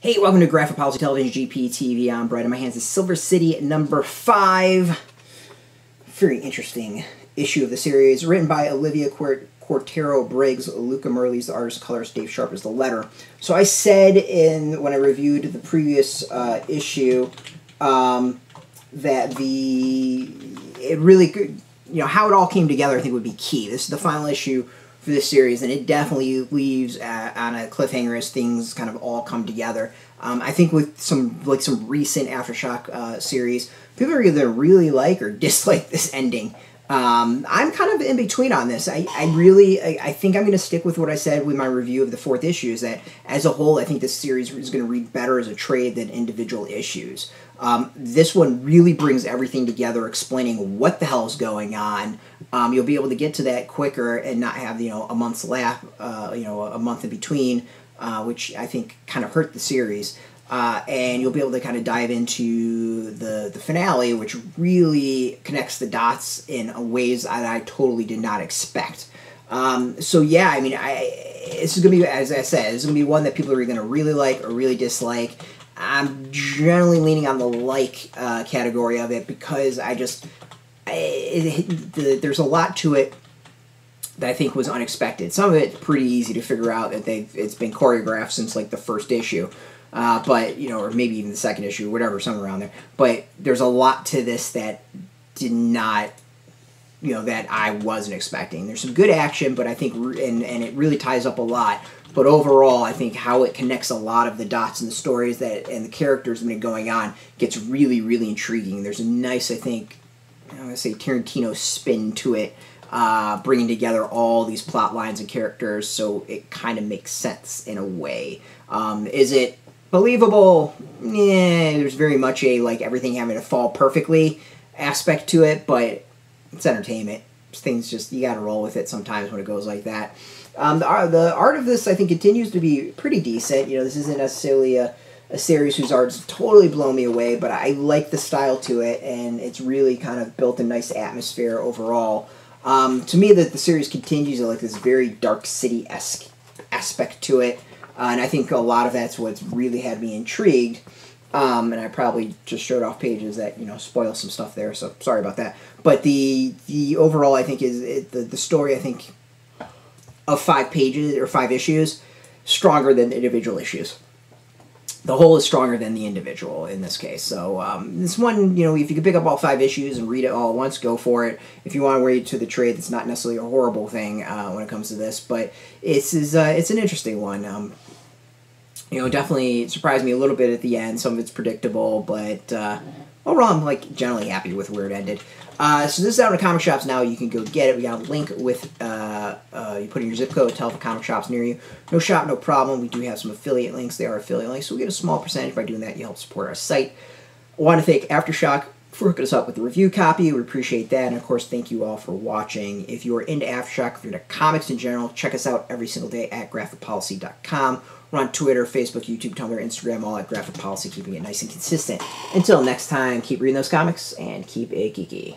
Hey, welcome to Graphic Policy Television GPTV. I'm Brett. In my hands is Silver City number five. Very interesting issue of the series, written by Olivia Cuartero Briggs, Luca Merli's, the artist, colorist, Dave Sharpe is the letter. So I said in when I reviewed the previous uh, issue um, that the it really you know how it all came together. I think would be key. This is the final issue for this series, and it definitely leaves uh, on a cliffhanger as things kind of all come together. Um, I think with some like some recent aftershock uh, series, people are either really like or dislike this ending. Um, I'm kind of in between on this. I, I really, I, I think I'm going to stick with what I said with my review of the fourth issue. Is that as a whole, I think this series is going to read better as a trade than individual issues. Um, this one really brings everything together, explaining what the hell is going on. Um, you'll be able to get to that quicker and not have you know a month's lap, uh, you know, a month in between, uh, which I think kind of hurt the series. Uh, and you'll be able to kind of dive into the the finale, which really connects the dots in ways that I totally did not expect. Um, so yeah, I mean, I this is gonna be as I said, this is gonna be one that people are gonna really like or really dislike. I'm generally leaning on the like uh, category of it because I just I, it, the, there's a lot to it that I think was unexpected. Some of it pretty easy to figure out that they it's been choreographed since like the first issue. Uh, but you know, or maybe even the second issue, whatever, somewhere around there. But there's a lot to this that did not, you know, that I wasn't expecting. There's some good action, but I think, and and it really ties up a lot. But overall, I think how it connects a lot of the dots and the stories that and the characters that been going on gets really, really intriguing. There's a nice, I think, I'm gonna say Tarantino spin to it, uh, bringing together all these plot lines and characters, so it kind of makes sense in a way. Um, is it believable? Yeah, there's very much a like everything having to fall perfectly aspect to it, but it's entertainment. Things just you got to roll with it sometimes when it goes like that. Um, the, the art of this, I think, continues to be pretty decent. You know, this isn't necessarily a, a series whose art's totally blown me away, but I like the style to it, and it's really kind of built a nice atmosphere overall. Um, to me, that the series continues like this very dark city esque aspect to it, uh, and I think a lot of that's what's really had me intrigued. Um, and I probably just showed off pages that you know spoil some stuff there, so sorry about that. But the the overall, I think is it, the the story. I think of five pages or five issues stronger than individual issues. The whole is stronger than the individual in this case. So um, this one, you know, if you can pick up all five issues and read it all at once, go for it. If you want to wait to the trade, that's not necessarily a horrible thing uh, when it comes to this, but it's is uh, it's an interesting one. Um, you know, definitely surprised me a little bit at the end. Some of it's predictable, but uh, overall, I'm like generally happy with where it ended. Uh, so this is out in comic shops now. You can go get it. We got a link with uh, uh, you put in your zip code, tell the comic shops near you. No shop, no problem. We do have some affiliate links. They are affiliate links, so we get a small percentage by doing that. You help support our site. I want to thank Aftershock for hooking us up with the review copy. We appreciate that, and of course, thank you all for watching. If you are into Aftershock, if you're into comics in general, check us out every single day at graphicpolicy.com. We're on Twitter, Facebook, YouTube, Tumblr, Instagram, all at Graphic Policy, keeping it nice and consistent. Until next time, keep reading those comics and keep it geeky.